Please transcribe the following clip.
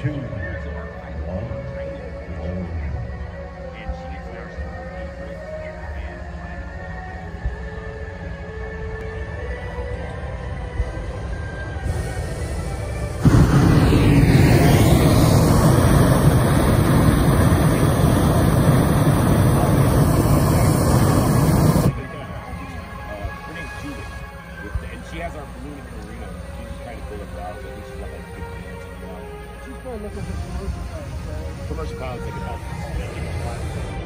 two, she has our balloon in her arena. She's just trying to build a Commercial cars? Commercial like about. I think